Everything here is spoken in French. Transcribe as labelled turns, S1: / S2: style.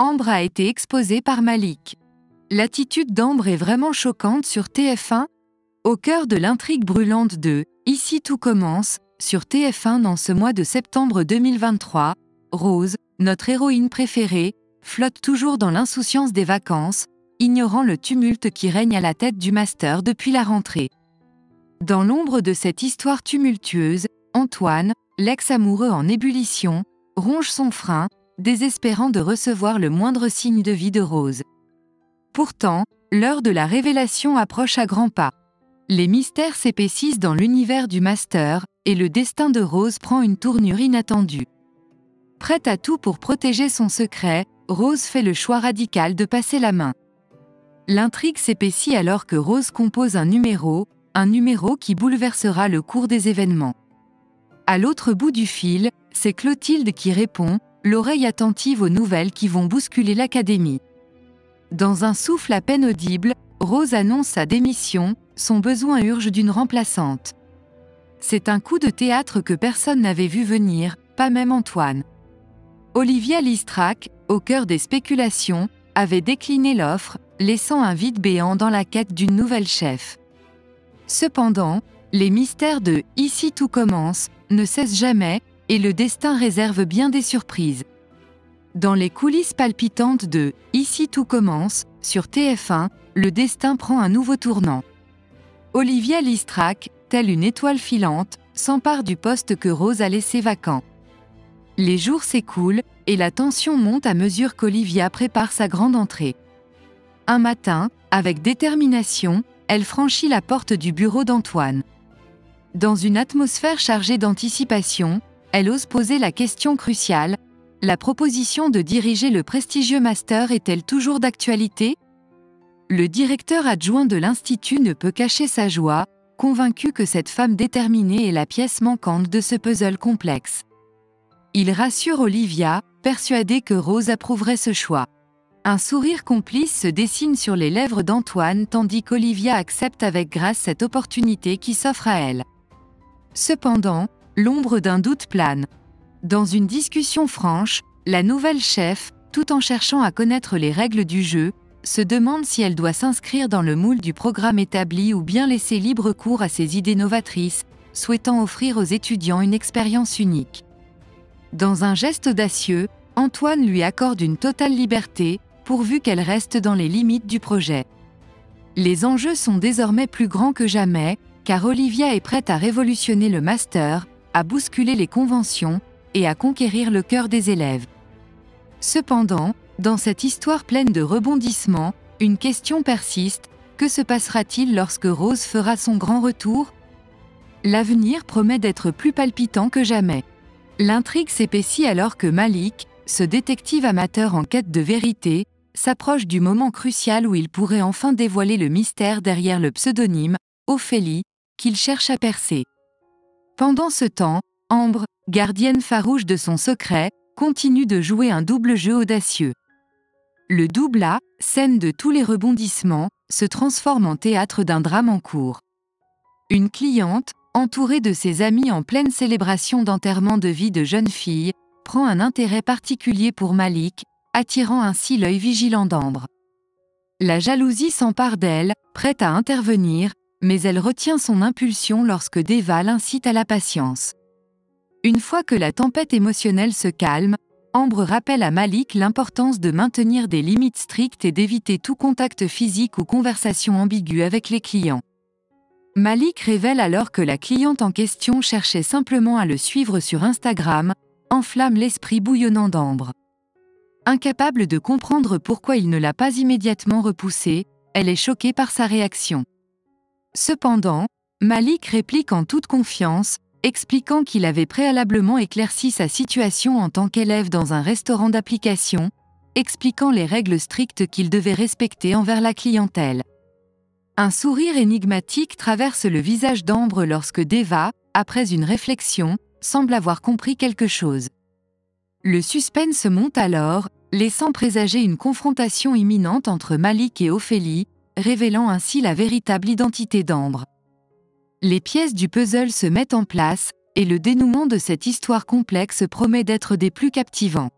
S1: Ambre a été exposée par Malik. L'attitude d'Ambre est vraiment choquante sur TF1 Au cœur de l'intrigue brûlante de Ici tout commence, sur TF1 dans ce mois de septembre 2023, Rose, notre héroïne préférée, flotte toujours dans l'insouciance des vacances, ignorant le tumulte qui règne à la tête du master depuis la rentrée. Dans l'ombre de cette histoire tumultueuse, Antoine, l'ex-amoureux en ébullition, ronge son frein, désespérant de recevoir le moindre signe de vie de Rose. Pourtant, l'heure de la révélation approche à grands pas. Les mystères s'épaississent dans l'univers du master, et le destin de Rose prend une tournure inattendue. Prête à tout pour protéger son secret, Rose fait le choix radical de passer la main. L'intrigue s'épaissit alors que Rose compose un numéro, un numéro qui bouleversera le cours des événements. À l'autre bout du fil, c'est Clotilde qui répond, l'oreille attentive aux nouvelles qui vont bousculer l'académie. Dans un souffle à peine audible, Rose annonce sa démission, son besoin urge d'une remplaçante. C'est un coup de théâtre que personne n'avait vu venir, pas même Antoine. Olivia Listrac, au cœur des spéculations, avait décliné l'offre, laissant un vide béant dans la quête d'une nouvelle chef. Cependant, les mystères de Ici tout commence ne cessent jamais, et le destin réserve bien des surprises. Dans les coulisses palpitantes de Ici tout commence, sur TF1, le destin prend un nouveau tournant. Olivia Listrac, telle une étoile filante, s'empare du poste que Rose a laissé vacant. Les jours s'écoulent, et la tension monte à mesure qu'Olivia prépare sa grande entrée. Un matin, avec détermination, elle franchit la porte du bureau d'Antoine. Dans une atmosphère chargée d'anticipation, elle ose poser la question cruciale, la proposition de diriger le prestigieux master est-elle toujours d'actualité? Le directeur adjoint de l'Institut ne peut cacher sa joie, convaincu que cette femme déterminée est la pièce manquante de ce puzzle complexe. Il rassure Olivia, persuadée que Rose approuverait ce choix. Un sourire complice se dessine sur les lèvres d'Antoine tandis qu'Olivia accepte avec grâce cette opportunité qui s'offre à elle. Cependant, l'ombre d'un doute plane. Dans une discussion franche, la nouvelle chef, tout en cherchant à connaître les règles du jeu, se demande si elle doit s'inscrire dans le moule du programme établi ou bien laisser libre cours à ses idées novatrices, souhaitant offrir aux étudiants une expérience unique. Dans un geste audacieux, Antoine lui accorde une totale liberté, pourvu qu'elle reste dans les limites du projet. Les enjeux sont désormais plus grands que jamais, car Olivia est prête à révolutionner le master, à bousculer les conventions, et à conquérir le cœur des élèves. Cependant, dans cette histoire pleine de rebondissements, une question persiste, que se passera-t-il lorsque Rose fera son grand retour? L'avenir promet d'être plus palpitant que jamais. L'intrigue s'épaissit alors que Malik, ce détective amateur en quête de vérité, s'approche du moment crucial où il pourrait enfin dévoiler le mystère derrière le pseudonyme, Ophélie, qu'il cherche à percer. Pendant ce temps, Ambre, gardienne farouche de son secret, continue de jouer un double jeu audacieux. Le double A, scène de tous les rebondissements, se transforme en théâtre d'un drame en cours. Une cliente, entourée de ses amis en pleine célébration d'enterrement de vie de jeune fille, prend un intérêt particulier pour Malik, attirant ainsi l'œil vigilant d'Ambre. La jalousie s'empare d'elle, prête à intervenir, mais elle retient son impulsion lorsque Deva l'incite à la patience. Une fois que la tempête émotionnelle se calme, Ambre rappelle à Malik l'importance de maintenir des limites strictes et d'éviter tout contact physique ou conversation ambiguë avec les clients. Malik révèle alors que la cliente en question cherchait simplement à le suivre sur Instagram, enflamme l'esprit bouillonnant d'Ambre. Incapable de comprendre pourquoi il ne l'a pas immédiatement repoussée, elle est choquée par sa réaction. Cependant, Malik réplique en toute confiance, expliquant qu'il avait préalablement éclairci sa situation en tant qu'élève dans un restaurant d'application, expliquant les règles strictes qu'il devait respecter envers la clientèle. Un sourire énigmatique traverse le visage d'Ambre lorsque Deva, après une réflexion, semble avoir compris quelque chose. Le suspense monte alors, laissant présager une confrontation imminente entre Malik et Ophélie, révélant ainsi la véritable identité d'Ambre. Les pièces du puzzle se mettent en place, et le dénouement de cette histoire complexe promet d'être des plus captivants.